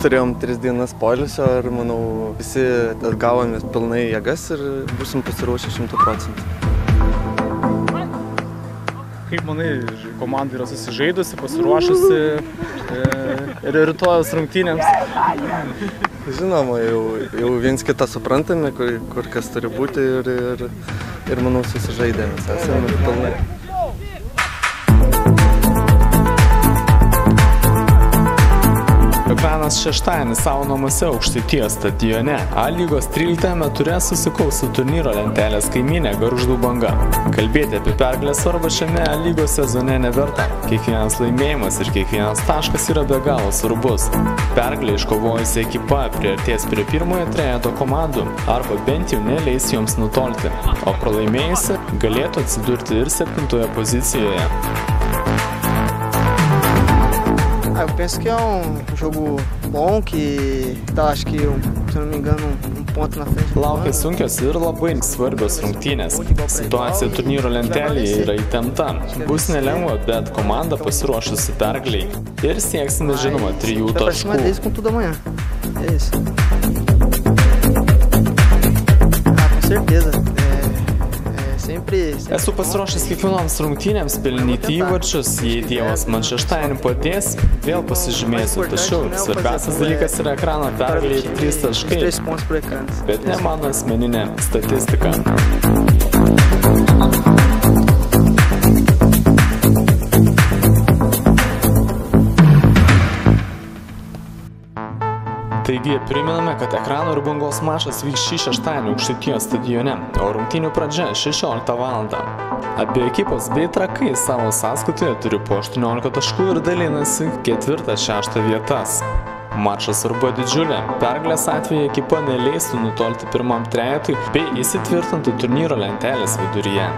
turėjom tris dienas poilsio ir manau visi atgavome pilnai jėgas ir būsim pasiruošę šimtų procentų. Kaip manai, komanda yra susižaidusi, pasiruošusi e, ir rytojus rungtynėms? Žinoma, jau, jau viens kitą suprantame, kur, kur kas turi būti ir, ir, ir manau susižaidėme, esame pilnai. Ekranas šeštąjį savo namuose aukštyties stadione. A lygos 13 ture susikaus su turnyro lentelės kaiminė Garždų banga. Kalbėti apie pergalę svarbą šiame A lygos sezone neverta. Kiekvienas laimėjimas ir kiekvienas taškas yra be galo svarbus. Pergalė iškovojusi ekipa priartės prie pirmojo trejato komandų arba bent jau neleis joms nutolti, o pralaimėjusi galėtų atsidurti ir septintoje pozicijoje. Penso que é um jogo bom, que dá, acho que, se não me engano, um ponto na frente. Laukia sunkios ir labai svarbios rungtynės. Situacija turnyro lentelėje yra įtempta. Bus nelengva, bet komanda pasiruošusi pergaliai. Ir sieksime, žinoma, trijų taškų. É isso. Esu pasiruošęs kiekvienoms rungtynėms pelnyti įvarčius, jei Dievas man šeštąjį padės, vėl pasižymėsiu, tačiau svarbiausias dalykas yra ekrano pergalė ir trys os taškai, bet ne mano asmeninė statistika. Taigi, priminame, kad ekrano ir bangos mačas vyks šį šeštadienį aukštaitijos stadione, o rungtynių pradžia 16 val. Abi ekipos bei trakai savo sąskaitoje turi po 18 taškų ir dalinasi ketvirtą-šeštą vietas. Mačas svarbu didžiulė. Pergalės atveju ekipa neleistų nutolti pirmam trejetui bei įsitvirtintų turnyro lentelės viduryje.